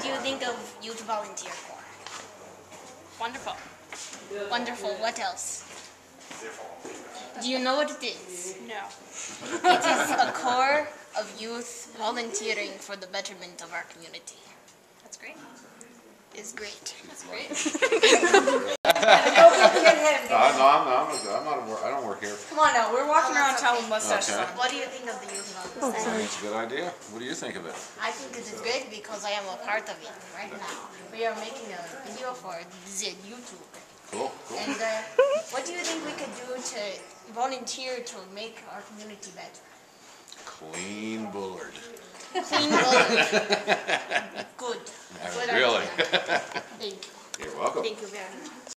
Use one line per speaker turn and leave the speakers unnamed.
What do you think of Youth Volunteer for?
Wonderful.
Wonderful. What else? Do you know what it is?
No.
It is a corps of youth volunteering for the betterment of our community.
That's great.
It's great.
That's great.
Uh, no, I'm, I'm, I'm not, a wor- I don't work here.
Come on now, we're walking around town with mustaches
Okay.
on.
What do you think of the youth
I think it's a good idea. What do you think of it?
I think it is great because I am a part of it right now. We are making a video for the YouTube.
Cool, cool.
And uh, what do you think we could do to volunteer to make our community better?
Clean Bullard.
Clean Bullard. Good. Good
Really?
idea. Thank you.
You're welcome.
Thank you very much.